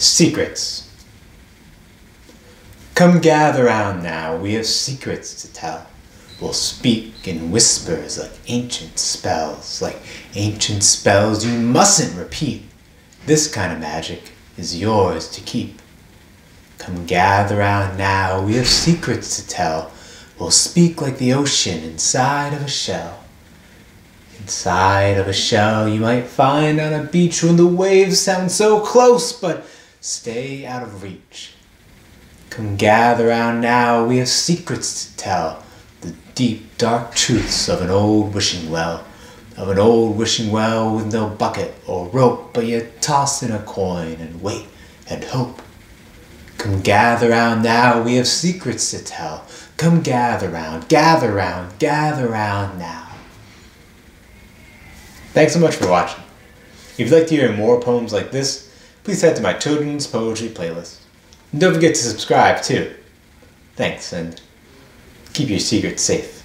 Secrets. Come gather round now, we have secrets to tell. We'll speak in whispers like ancient spells, like ancient spells you mustn't repeat. This kind of magic is yours to keep. Come gather round now, we have secrets to tell. We'll speak like the ocean inside of a shell. Inside of a shell you might find on a beach when the waves sound so close, but stay out of reach. Come gather round now, we have secrets to tell. The deep, dark truths of an old wishing well. Of an old wishing well with no bucket or rope, but you toss in a coin and wait and hope. Come gather round now, we have secrets to tell. Come gather round, gather round, gather round now. Thanks so much for watching. If you'd like to hear more poems like this, please head to my children's poetry playlist. And don't forget to subscribe too. Thanks, and keep your secrets safe.